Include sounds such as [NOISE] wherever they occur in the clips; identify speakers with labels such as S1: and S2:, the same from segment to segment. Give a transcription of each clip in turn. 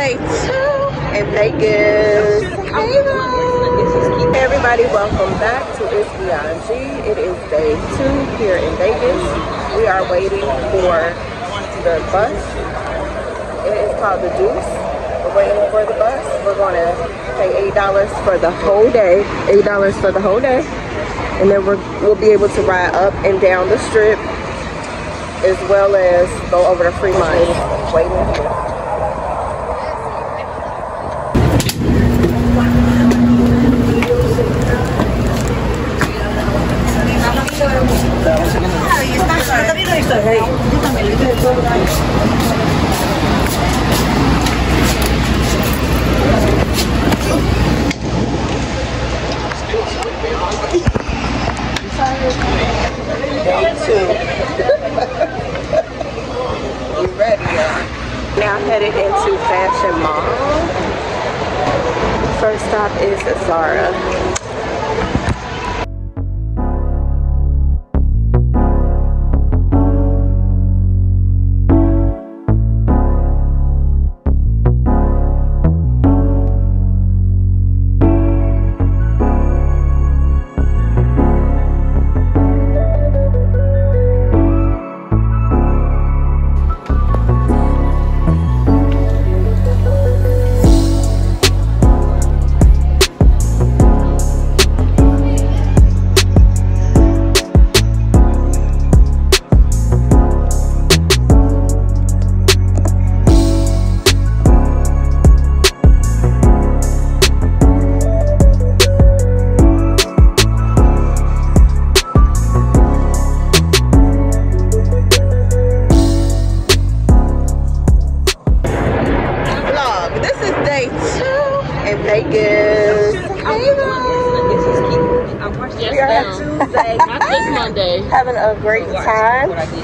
S1: day two in Vegas. Hey everybody, welcome back to It's Beyond Gee. It is day two here in Vegas. We are waiting for the bus. It is called the Deuce. We're waiting for the bus. We're going to pay $8 for the whole day. $8 for the whole day. And then we'll be able to ride up and down the strip as well as go over to Fremont. Waiting we ready, y'all. Now headed into Fashion Mall. First stop is Zara.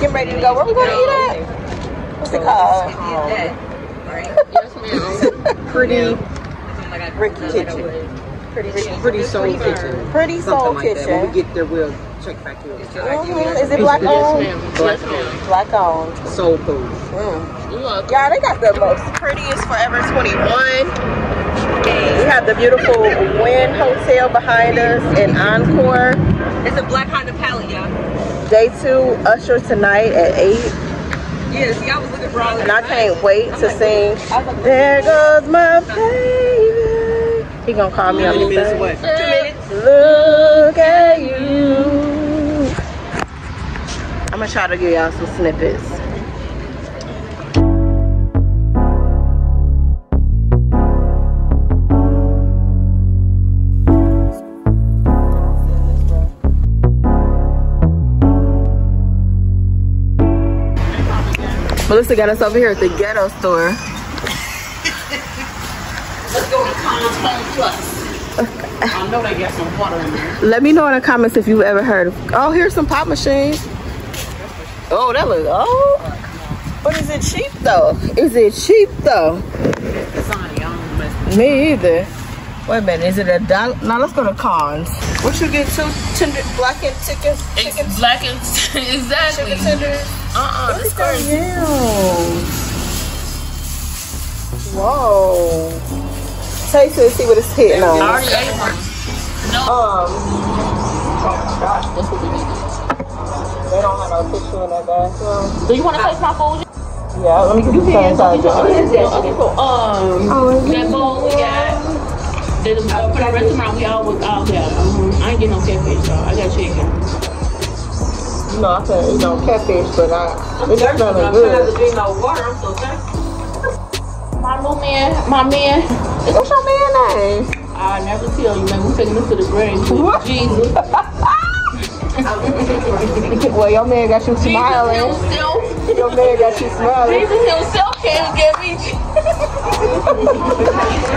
S1: Getting ready to go. Where we gonna eat at? What's it called?
S2: Yes, [LAUGHS]
S3: pretty
S1: Ricky Kitchen. Pretty Ricky.
S3: pretty soul kitchen.
S1: Pretty Soul
S3: Something like that. When we get there, we'll check back in.
S1: Mhm. Is it black
S2: Yes,
S1: owned?
S2: ma'am. Yes, ma'am.
S1: Black owned.
S3: Soul food.
S1: Mm.
S2: You welcome.
S1: Y'all, they got the most prettiest Forever 21. We have the beautiful Wynn Hotel behind us in Encore.
S4: It's a black Honda Pilot, y'all.
S1: Day two, Usher tonight at 8.
S4: Yes, y'all was looking for all
S1: And I can't wait to sing There Goes My Baby. He gonna call me on the
S3: minutes
S1: stage.
S3: away?
S4: Two minutes.
S1: Look at you. I'm gonna try to give y'all some snippets. Melissa got us over here at the ghetto store.
S2: Let's go to Tom's Home Plus. I know they got some water in there.
S1: Let me know in the comments if you've ever heard of. Oh, here's some pop machines. Oh, that looks. Oh, but is it cheap though? Is it cheap though?
S2: Sonny, I don't mess
S1: Me either. Wait a minute. Is it a dollar? Now let's go to cons. What you get? Two tender black and chicken. Chicken.
S2: It's black and [LAUGHS] exactly.
S1: Chicken tenders.
S2: Uh-uh,
S1: Look
S2: this
S1: at that
S2: crazy.
S1: Whoa. Taste it. and See what it's hitting
S2: I
S1: on.
S2: already ate one. No.
S1: Um,
S2: That's what we need.
S1: they don't have no tissue in that bathroom.
S2: Do you want to taste my food?
S1: Yeah, let me get some sanitizer.
S2: Okay, so, um,
S1: Oh,
S2: that bowl we got. The, uh, for the restaurant, we always all have. Mm-hmm. I ain't get no catfish, so I got chicken.
S1: You know, I said, you know, catfish, but I, it's
S4: I'm
S1: smelling
S4: trying to
S1: good.
S4: drink no water. I'm so thirsty.
S2: My little man, my man.
S1: What's your man name?
S2: I never tell you, man. We taking this to the grave.
S1: What?
S2: Jesus. [LAUGHS]
S1: well, your man got you
S2: Jesus
S1: smiling.
S2: himself.
S1: Your man got you smiling.
S2: Jesus himself can't get me.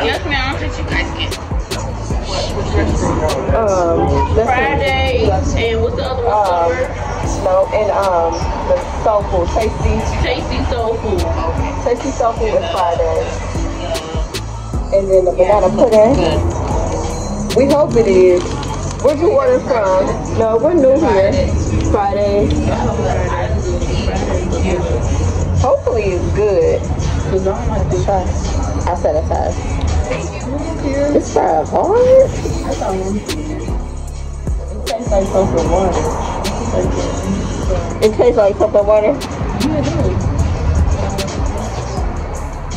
S2: yes, ma'am. What you guys get?
S1: Um,
S2: Friday and what's the other one? Summer?
S1: No, and um, the soul food, tasty,
S2: Tasty soul food.
S1: tasty soul food is Friday. And then the banana pudding. We hope it is. Where'd you order from? No, we're new here. Friday. Hopefully it's good.
S2: Cause I don't like this.
S1: Try. I said a five. It's five hard.
S2: That's all I'm It tastes like soap and water.
S1: It tastes like soap water.
S2: Yeah, it does.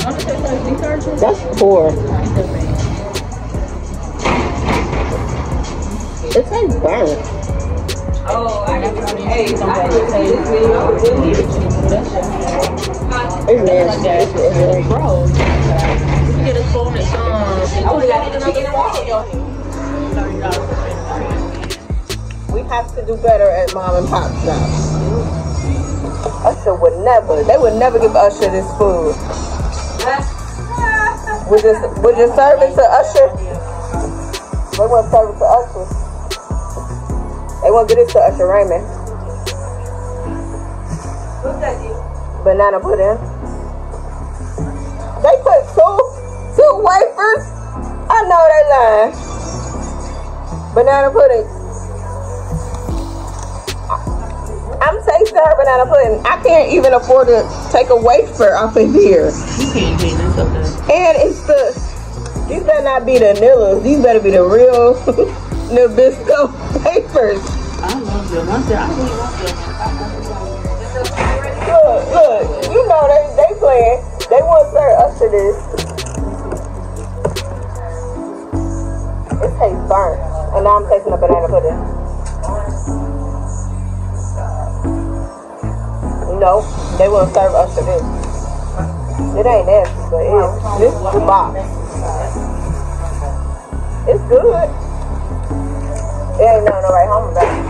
S2: Don't it taste like detergent?
S1: That's poor. It tastes burnt.
S4: Oh, I got to
S2: Hey,
S4: Hey,
S2: somebody
S4: I didn't see this video. I it.
S1: It's nasty. It's, it's really
S2: Bro, you get a spoon and some.
S4: I would have got the chicken and waffle.
S1: Have to do better at mom and pop shops. Usher would never. They would never give Usher this food. Would you would you serve it to Usher? They won't serve it to Usher. They won't get it to Usher Raymond. Banana pudding. They put two two wafers. I know they lying. Banana pudding. I'm tasting her banana pudding. I can't even afford to take a wafer off of here.
S2: You can't get this up there.
S1: And it's the these better not be the Nillas. These better be the real [LAUGHS] Nabisco [LAUGHS] wafers.
S2: I love them. I said, I really want them.
S1: Look, look, you know they they playing. They want to serve us to this. It tastes burnt. And now I'm tasting the banana pudding. No, they won't serve us to this. It ain't nasty, but it, this is the box. It's good. It ain't nothing to write home about.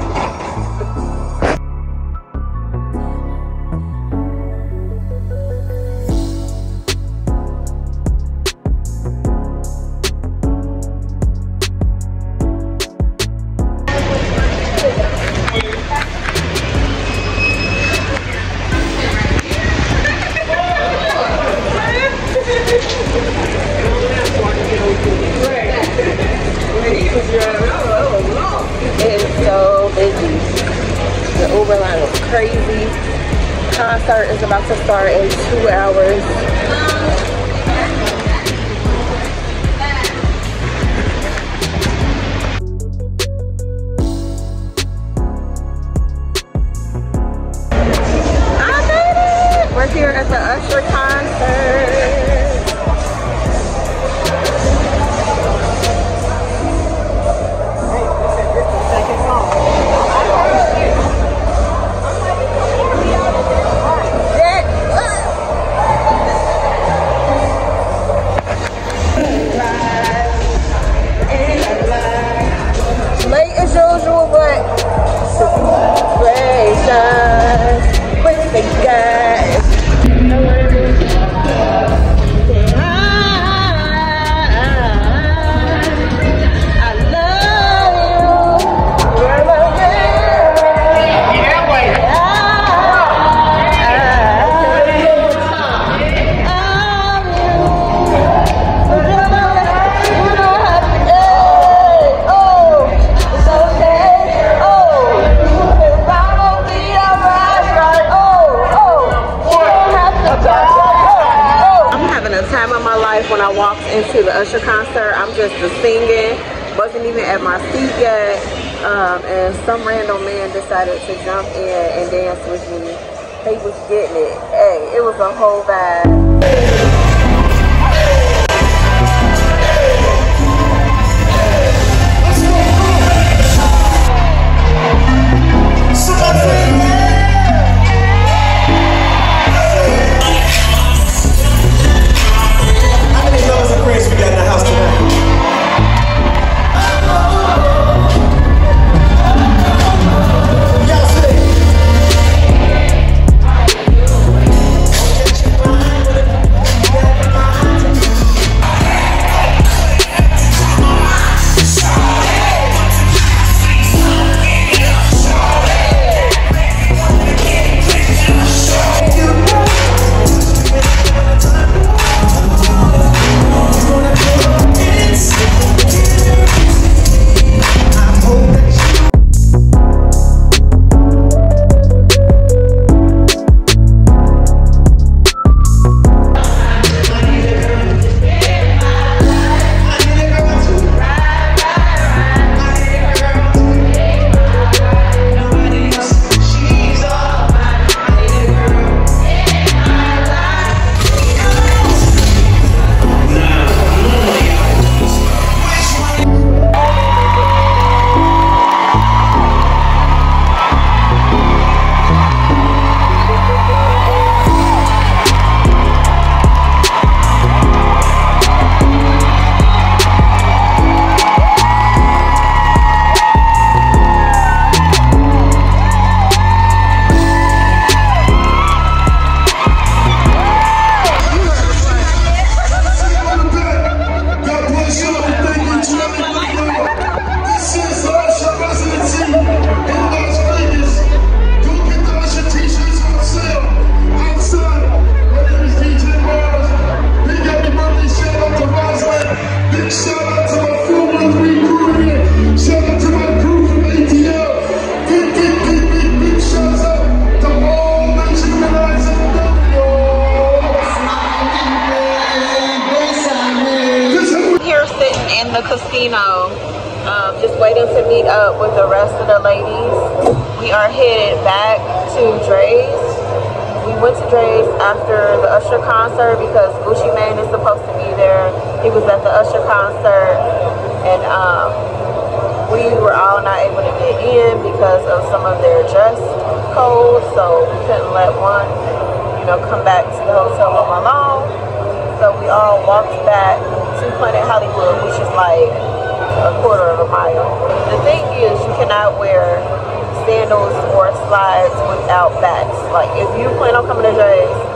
S1: Crazy. Concert is about to start in two hours. Just a singing, wasn't even at my seat yet. Um, and some random man decided to jump in and dance with me. He was getting it. Hey, it was a whole vibe. After the Usher concert because Gucci Mane is supposed to be there. He was at the Usher concert and um, we were all not able to get in because of some of their dress codes, so we couldn't let one, you know, come back to the hotel room alone. So we all walked back to Planet Hollywood, which is like a quarter of a mile. The thing is, you cannot wear sandals or slides without backs. Like if you plan on coming to Drai's,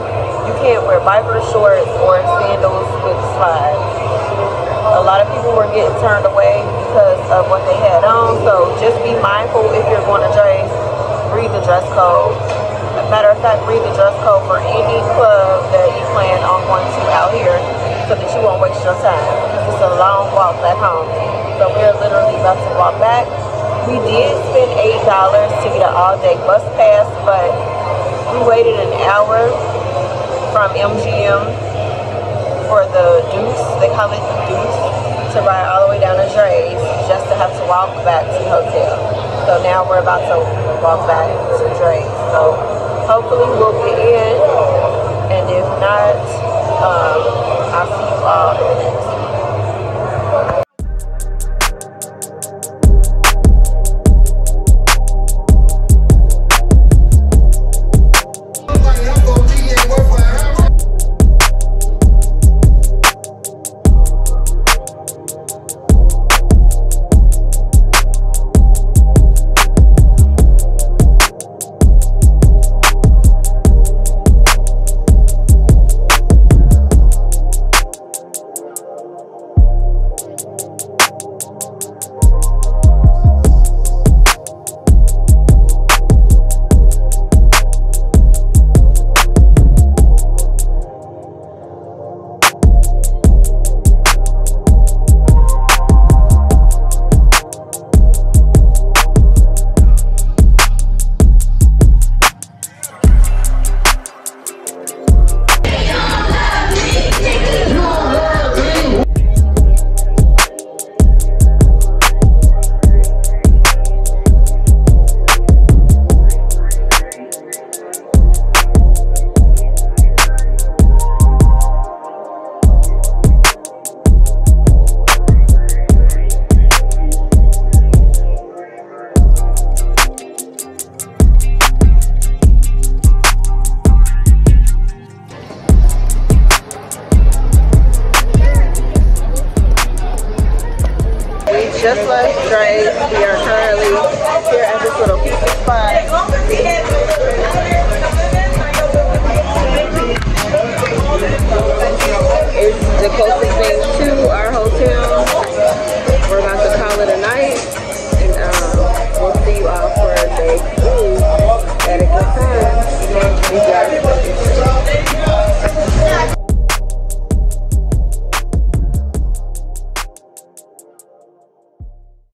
S1: you can't wear biker shorts or sandals with slides. A lot of people were getting turned away because of what they had on. So just be mindful if you're going to dress, read the dress code. Matter of fact, read the dress code for any club that you plan on going to out here so that you won't waste your time. It's a long walk back home. So we're literally about to walk back. We did spend $8 to get an all-day bus pass, but we waited an hour from MGM for the Deuce, they call it the Deuce, to ride all the way down to Drai's just to have to walk back to the hotel. So now we're about to walk back to Drai's. So hopefully we'll get in, and if not, um, I'll see you all in the next